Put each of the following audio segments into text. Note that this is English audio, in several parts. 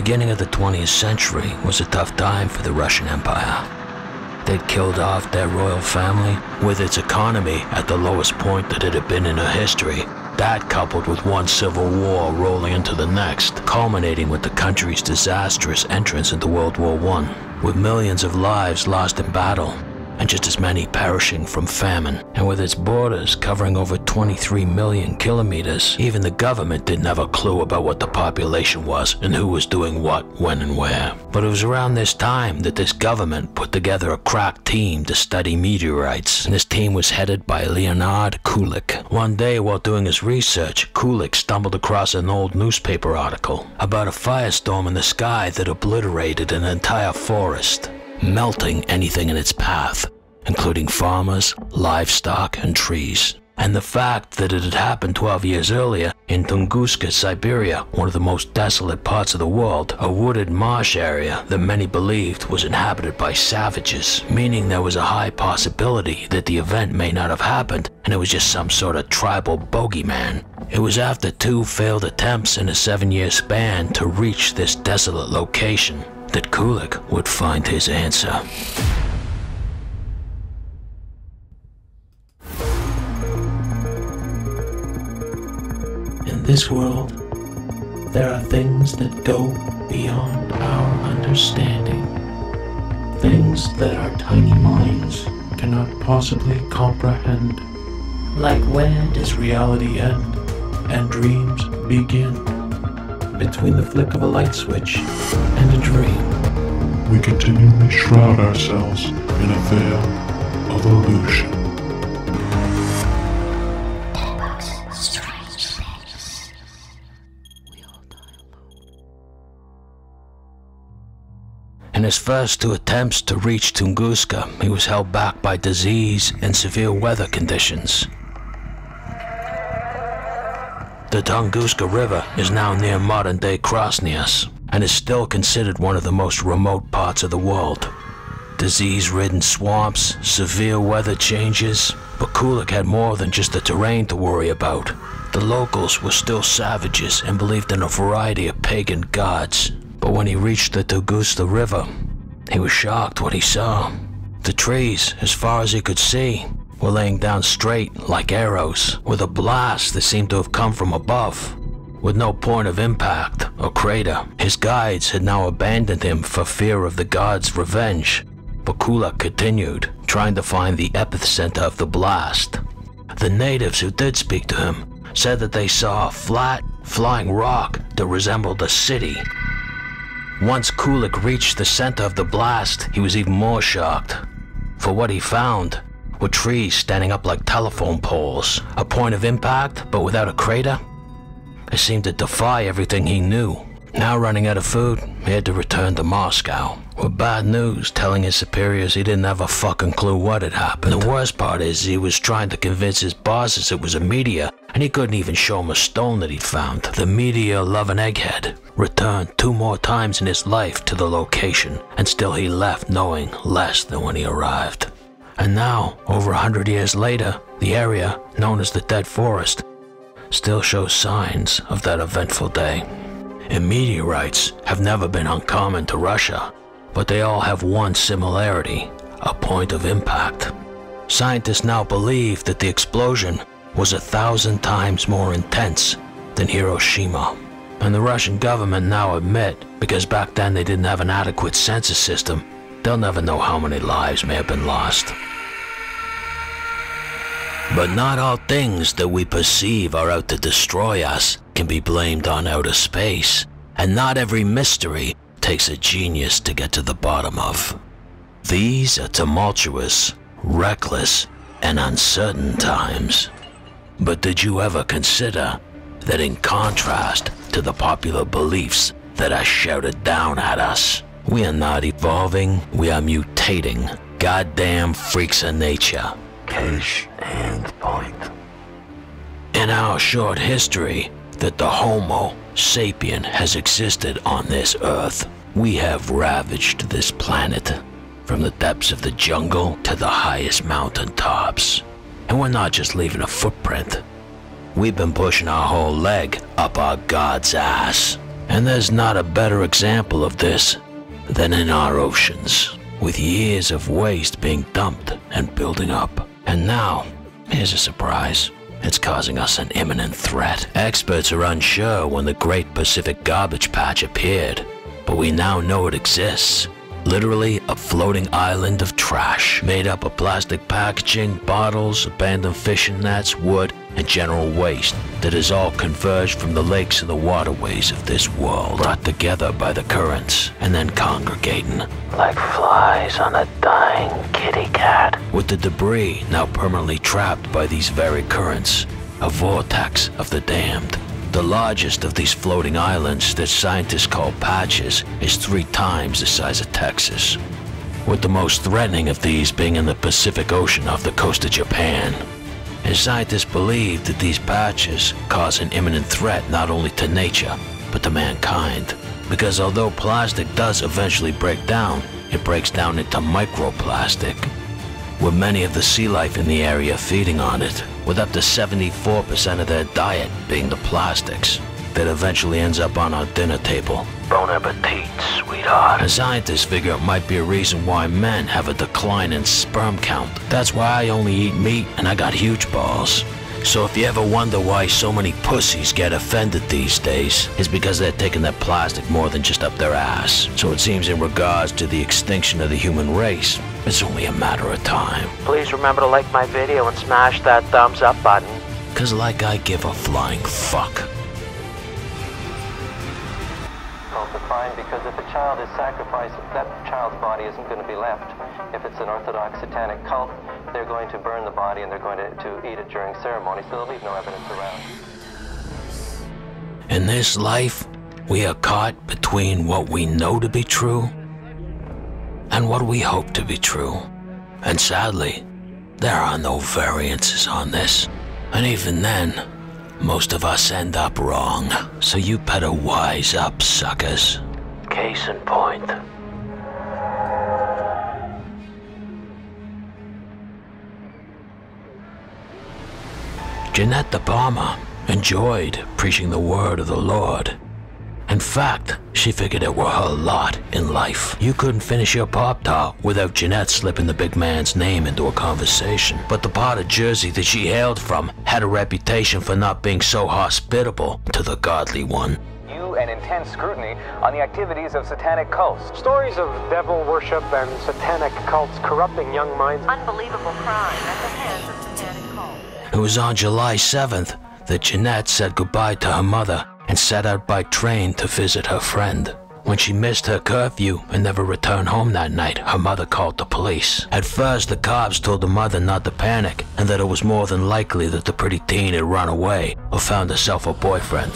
beginning of the 20th century was a tough time for the Russian Empire. They'd killed off their royal family, with its economy at the lowest point that it had been in her history. That coupled with one civil war rolling into the next, culminating with the country's disastrous entrance into World War I, with millions of lives lost in battle and just as many perishing from famine. And with its borders covering over 23 million kilometers, even the government didn't have a clue about what the population was and who was doing what, when, and where. But it was around this time that this government put together a crack team to study meteorites, and this team was headed by Leonard Kulik. One day, while doing his research, Kulik stumbled across an old newspaper article about a firestorm in the sky that obliterated an entire forest melting anything in its path, including farmers, livestock, and trees. And the fact that it had happened 12 years earlier in Tunguska, Siberia, one of the most desolate parts of the world, a wooded marsh area that many believed was inhabited by savages, meaning there was a high possibility that the event may not have happened and it was just some sort of tribal bogeyman. It was after two failed attempts in a seven year span to reach this desolate location that Kulik would find his answer. In this world, there are things that go beyond our understanding. Things that our tiny minds cannot possibly comprehend. Like where does reality end and dreams begin? Between the flick of a light switch and a dream. We continually shroud ourselves in a veil of illusion. In his first two attempts to reach Tunguska, he was held back by disease and severe weather conditions. The Tunguska River is now near modern-day Krasnias and is still considered one of the most remote parts of the world. Disease-ridden swamps, severe weather changes, but Kulik had more than just the terrain to worry about. The locals were still savages and believed in a variety of pagan gods. But when he reached the Tunguska River, he was shocked what he saw. The trees, as far as he could see, were laying down straight like arrows, with a blast that seemed to have come from above. With no point of impact or crater, his guides had now abandoned him for fear of the gods' revenge. But Kulik continued, trying to find the epicenter of the blast. The natives who did speak to him said that they saw a flat, flying rock that resembled a city. Once Kulik reached the center of the blast, he was even more shocked. For what he found were trees standing up like telephone poles, a point of impact, but without a crater. It seemed to defy everything he knew. Now running out of food, he had to return to Moscow. With bad news telling his superiors he didn't have a fucking clue what had happened. The worst part is he was trying to convince his bosses it was a meteor, and he couldn't even show him a stone that he'd found. The meteor loving egghead returned two more times in his life to the location, and still he left knowing less than when he arrived. And now, over a hundred years later, the area, known as the Dead Forest, still shows signs of that eventful day. And meteorites have never been uncommon to Russia, but they all have one similarity a point of impact. Scientists now believe that the explosion was a thousand times more intense than Hiroshima. And the Russian government now admit, because back then they didn't have an adequate census system, they'll never know how many lives may have been lost. But not all things that we perceive are out to destroy us can be blamed on outer space, and not every mystery takes a genius to get to the bottom of. These are tumultuous, reckless, and uncertain times. But did you ever consider that in contrast to the popular beliefs that are shouted down at us, we are not evolving, we are mutating. Goddamn freaks of nature. Case and point. In our short history that the Homo sapien has existed on this earth, we have ravaged this planet from the depths of the jungle to the highest mountain tops. And we're not just leaving a footprint. We've been pushing our whole leg up our god's ass. And there's not a better example of this than in our oceans, with years of waste being dumped and building up. And now, here's a surprise. It's causing us an imminent threat. Experts are unsure when the Great Pacific Garbage Patch appeared, but we now know it exists. Literally a floating island of trash, made up of plastic packaging, bottles, abandoned fishing nets, wood, and general waste that has all converged from the lakes and the waterways of this world, brought together by the currents and then congregating like flies on a dying kitty cat. With the debris now permanently trapped by these very currents, a vortex of the damned. The largest of these floating islands that scientists call patches is three times the size of Texas, with the most threatening of these being in the Pacific Ocean off the coast of Japan. And scientists believe that these patches cause an imminent threat not only to nature, but to mankind. Because although plastic does eventually break down, it breaks down into microplastic, with many of the sea life in the area feeding on it, with up to 74% of their diet being the plastics that eventually ends up on our dinner table. Bon appetit, sweetheart. And scientists figure it might be a reason why men have a decline in sperm count. That's why I only eat meat and I got huge balls. So if you ever wonder why so many pussies get offended these days, it's because they're taking that plastic more than just up their ass. So it seems in regards to the extinction of the human race, it's only a matter of time. Please remember to like my video and smash that thumbs up button. Cause like I give a flying fuck. Called the because if a child is sacrificed, that child's body isn't going to be left. If it's an Orthodox satanic cult, they're going to burn the body and they're going to, to eat it during ceremony, so they'll leave no evidence around. In this life, we are caught between what we know to be true and what we hope to be true. And sadly, there are no variances on this. And even then, most of us end up wrong. So you better wise up, suckers. Case in point. Jeanette De Palma enjoyed preaching the word of the Lord. In fact, she figured it were her lot in life. You couldn't finish your Pop Tart without Jeanette slipping the big man's name into a conversation. But the part of Jersey that she hailed from had a reputation for not being so hospitable to the godly one. You and intense scrutiny on the activities of satanic cults. Stories of devil worship and satanic cults corrupting young minds. Unbelievable crime at the hands of satanic cults. It was on July 7th that Jeanette said goodbye to her mother and set out by train to visit her friend. When she missed her curfew and never returned home that night, her mother called the police. At first, the cops told the mother not to panic and that it was more than likely that the pretty teen had run away or found herself a boyfriend.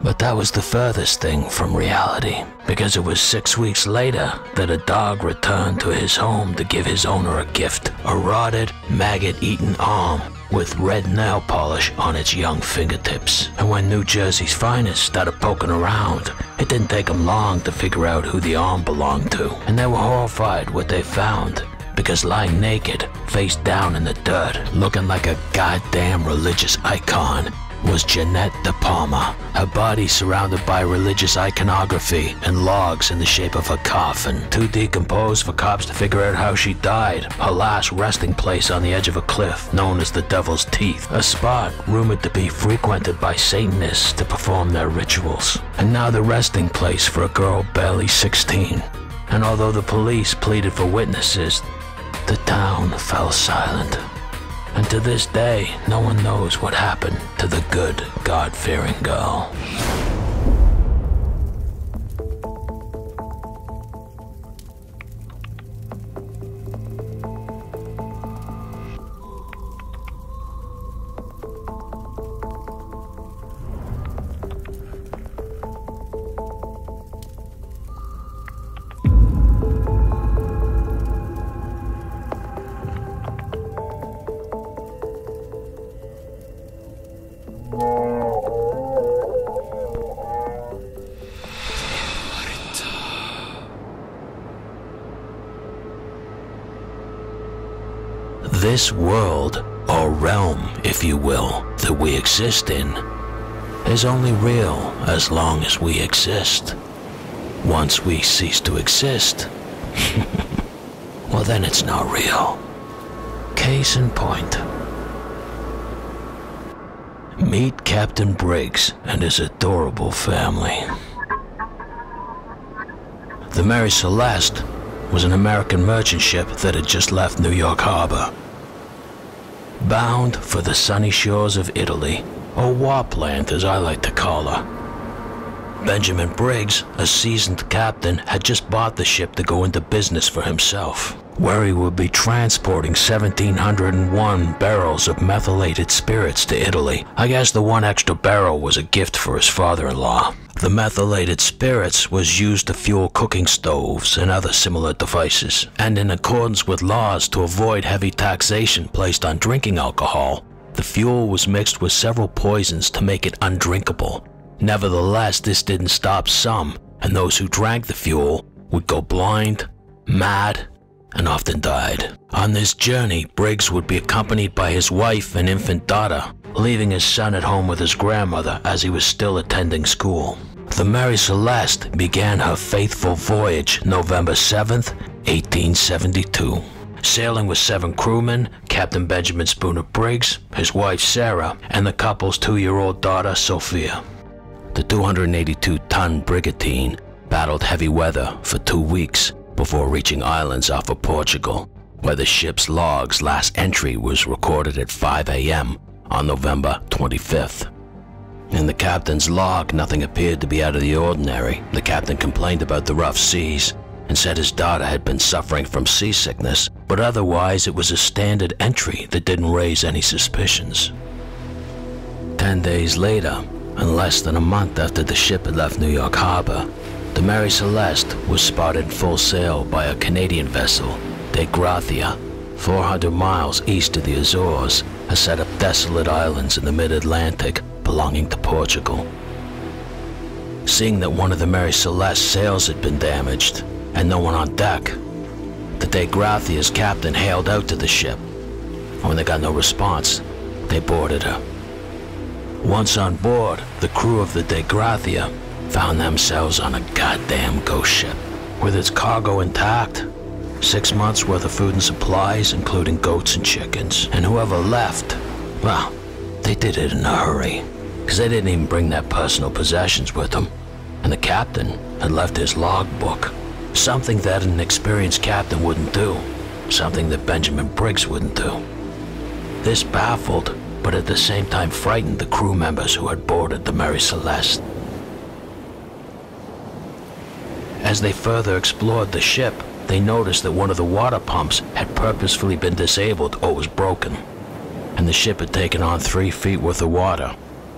But that was the furthest thing from reality, because it was six weeks later that a dog returned to his home to give his owner a gift a rotted, maggot eaten arm with red nail polish on its young fingertips. And when New Jersey's finest started poking around, it didn't take them long to figure out who the arm belonged to. And they were horrified what they found. Because lying naked, face down in the dirt, looking like a goddamn religious icon, was Jeanette De Palma, her body surrounded by religious iconography and logs in the shape of a coffin, too decomposed for cops to figure out how she died. Her last resting place on the edge of a cliff known as the Devil's Teeth, a spot rumored to be frequented by Satanists to perform their rituals, and now the resting place for a girl barely 16. And although the police pleaded for witnesses, the town fell silent. And to this day, no one knows what happened to the good, God fearing girl. This world, or realm, if you will, that we exist in, is only real as long as we exist. Once we cease to exist, well, then it's not real. Case in point. Meet Captain Briggs and his adorable family. The Mary Celeste was an American merchant ship that had just left New York Harbor. Bound for the sunny shores of Italy, or Warpland as I like to call her. Benjamin Briggs, a seasoned captain, had just bought the ship to go into business for himself, where he would be transporting 1,701 barrels of methylated spirits to Italy. I guess the one extra barrel was a gift for his father-in-law. The methylated spirits was used to fuel cooking stoves and other similar devices, and in accordance with laws to avoid heavy taxation placed on drinking alcohol, the fuel was mixed with several poisons to make it undrinkable. Nevertheless, this didn't stop some, and those who drank the fuel would go blind, mad, and often died. On this journey, Briggs would be accompanied by his wife and infant daughter, leaving his son at home with his grandmother as he was still attending school. The Mary Celeste began her faithful voyage November 7th, 1872. Sailing with seven crewmen, Captain Benjamin Spooner Briggs, his wife Sarah, and the couple's two-year-old daughter Sophia. The 282-ton brigantine battled heavy weather for two weeks before reaching islands off of Portugal, where the ship's log's last entry was recorded at 5 a.m. on November 25th. In the captain's log, nothing appeared to be out of the ordinary. The captain complained about the rough seas and said his daughter had been suffering from seasickness, but otherwise it was a standard entry that didn't raise any suspicions. Ten days later, and less than a month after the ship had left New York Harbor, the Mary Celeste was spotted full sail by a Canadian vessel, Dei Gratia, 400 miles east of the Azores, a set of desolate islands in the mid-Atlantic belonging to Portugal. Seeing that one of the Mary Celeste's sails had been damaged and no one on deck, the Dei Gratia's captain hailed out to the ship. When they got no response, they boarded her. Once on board, the crew of the Dei Gratia found themselves on a goddamn ghost ship with its cargo intact. Six months worth of food and supplies, including goats and chickens. And whoever left, well, they did it in a hurry because they didn't even bring their personal possessions with them. And the captain had left his logbook, something that an experienced captain wouldn't do, something that Benjamin Briggs wouldn't do. This baffled, but at the same time frightened the crew members who had boarded the Mary Celeste. As they further explored the ship, they noticed that one of the water pumps had purposefully been disabled or was broken, and the ship had taken on three feet worth of water.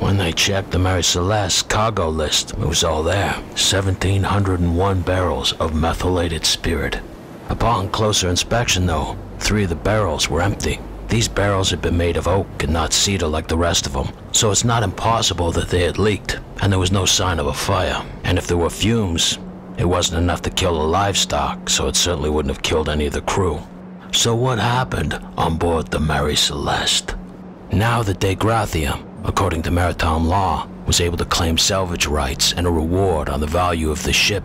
When they checked the Mary Celeste's cargo list, it was all there 1,701 barrels of methylated spirit. Upon closer inspection, though, three of the barrels were empty. These barrels had been made of oak and not cedar like the rest of them, so it's not impossible that they had leaked, and there was no sign of a fire. And if there were fumes, it wasn't enough to kill the livestock, so it certainly wouldn't have killed any of the crew. So what happened on board the Mary Celeste? Now the Dei Gratia, according to maritime law, was able to claim salvage rights and a reward on the value of the ship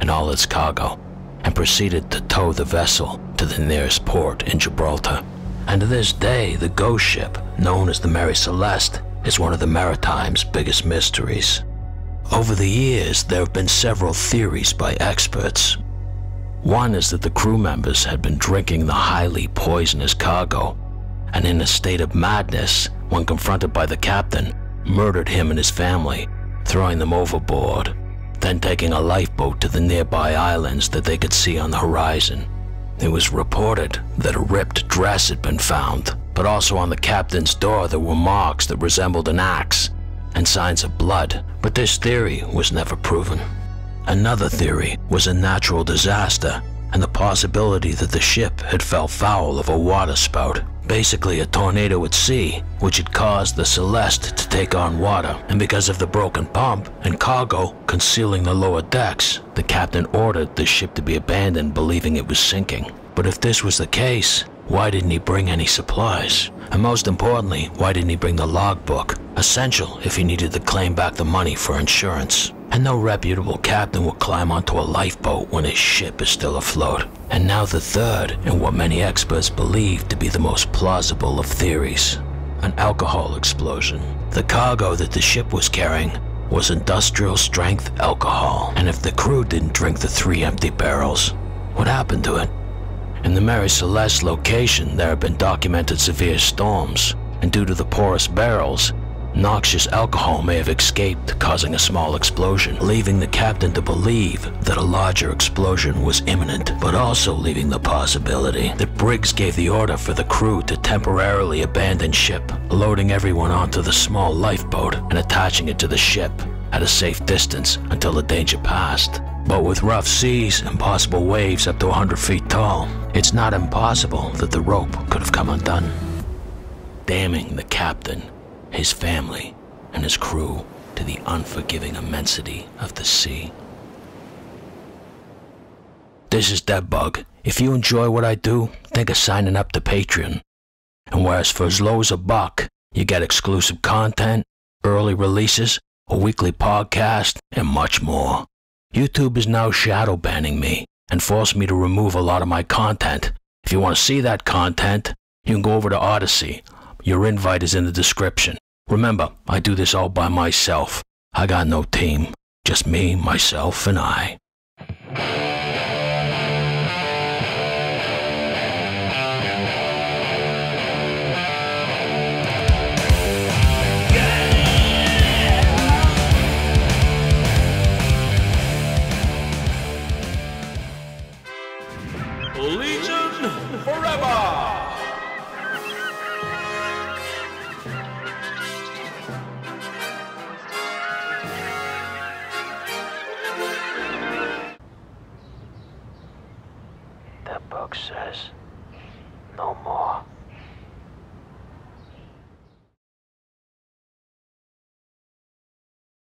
and all its cargo, and proceeded to tow the vessel to the nearest port in Gibraltar. And to this day, the ghost ship, known as the Mary Celeste, is one of the maritime's biggest mysteries. Over the years, there have been several theories by experts. One is that the crew members had been drinking the highly poisonous cargo, and in a state of madness, when confronted by the captain, murdered him and his family, throwing them overboard, then taking a lifeboat to the nearby islands that they could see on the horizon. It was reported that a ripped dress had been found, but also on the captain's door there were marks that resembled an axe and signs of blood, but this theory was never proven. Another theory was a natural disaster and the possibility that the ship had fell foul of a waterspout, basically a tornado at sea, which had caused the Celeste to take on water, and because of the broken pump and cargo concealing the lower decks, the captain ordered the ship to be abandoned believing it was sinking. But if this was the case, Why didn't he bring any supplies? And most importantly, why didn't he bring the logbook? Essential if he needed to claim back the money for insurance. And no reputable captain would climb onto a lifeboat when his ship is still afloat. And now the third, and what many experts believe to be the most plausible of theories an alcohol explosion. The cargo that the ship was carrying was industrial strength alcohol. And if the crew didn't drink the three empty barrels, what happened to it? In the Mary Celeste location, there have been documented severe storms, and due to the porous barrels, noxious alcohol may have escaped, causing a small explosion, leaving the captain to believe that a larger explosion was imminent, but also leaving the possibility that Briggs gave the order for the crew to temporarily abandon ship, loading everyone onto the small lifeboat and attaching it to the ship at a safe distance until the danger passed. But with rough seas and possible waves up to 100 feet tall, it's not impossible that the rope could have come undone, damning the captain his family, and his crew to the unforgiving immensity of the sea. This is Deadbug. If you enjoy what I do, think of signing up to Patreon. And whereas for as low as a buck, you get exclusive content, early releases, a weekly podcast, and much more. YouTube is now shadow banning me and forced me to remove a lot of my content. If you want to see that content, you can go over to Odysee. Your invite is in the description. Remember, I do this all by myself. I got no team. Just me, myself, and I.